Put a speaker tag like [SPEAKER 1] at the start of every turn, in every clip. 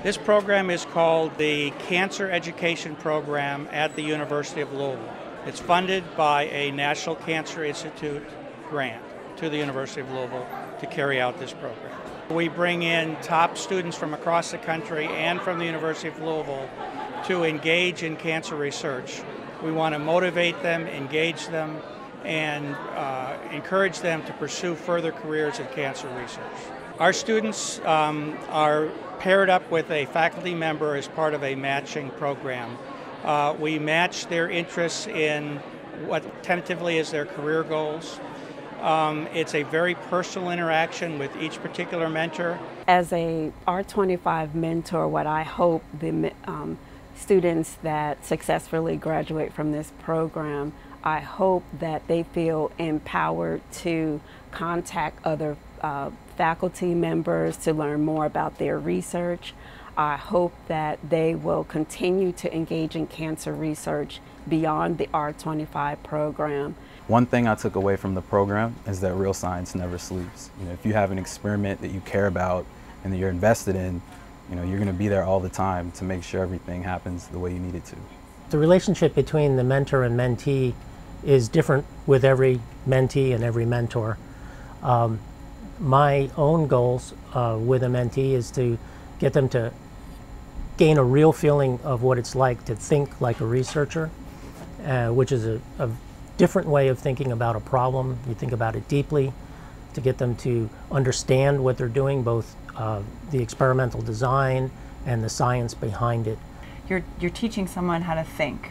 [SPEAKER 1] This program is called the Cancer Education Program at the University of Louisville. It's funded by a National Cancer Institute grant to the University of Louisville to carry out this program. We bring in top students from across the country and from the University of Louisville to engage in cancer research. We want to motivate them, engage them, and uh, encourage them to pursue further careers in cancer research. Our students um, are paired up with a faculty member as part of a matching program. Uh, we match their interests in what tentatively is their career goals. Um, it's a very personal interaction with each particular mentor.
[SPEAKER 2] As a R25 mentor, what I hope the um, students that successfully graduate from this program, I hope that they feel empowered to contact other uh, faculty members to learn more about their research. I hope that they will continue to engage in cancer research beyond the R25 program.
[SPEAKER 3] One thing I took away from the program is that real science never sleeps. You know, if you have an experiment that you care about and that you're invested in, you know, you're going to be there all the time to make sure everything happens the way you need it to.
[SPEAKER 4] The relationship between the mentor and mentee is different with every mentee and every mentor. Um, my own goals uh, with a mentee is to get them to gain a real feeling of what it's like to think like a researcher, uh, which is a, a, different way of thinking about a problem. You think about it deeply, to get them to understand what they're doing, both uh, the experimental design and the science behind it.
[SPEAKER 5] You're, you're teaching someone how to think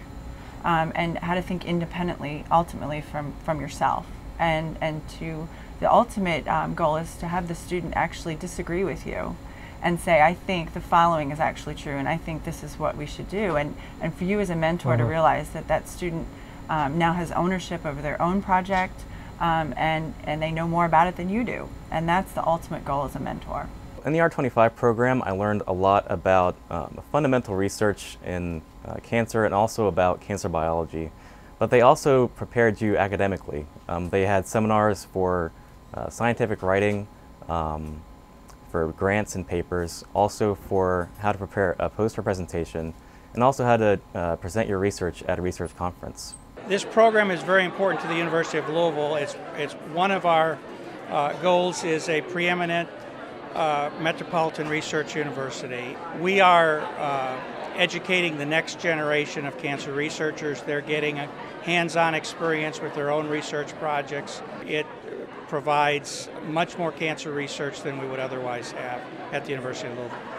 [SPEAKER 5] um, and how to think independently, ultimately, from, from yourself and, and to the ultimate um, goal is to have the student actually disagree with you and say, I think the following is actually true, and I think this is what we should do. And, and for you as a mentor mm-hmm. to realize that that student um, now has ownership over their own project um, and, and they know more about it than you do. And that's the ultimate goal as a mentor.
[SPEAKER 6] In the R25 program, I learned a lot about um, fundamental research in uh, cancer and also about cancer biology. But they also prepared you academically. Um, they had seminars for uh, scientific writing, um, for grants and papers, also for how to prepare a poster presentation, and also how to uh, present your research at a research conference.
[SPEAKER 1] This program is very important to the University of Louisville. It's, it's one of our uh, goals is a preeminent uh, metropolitan research university. We are uh, educating the next generation of cancer researchers. They're getting a hands-on experience with their own research projects. It provides much more cancer research than we would otherwise have at the University of Louisville.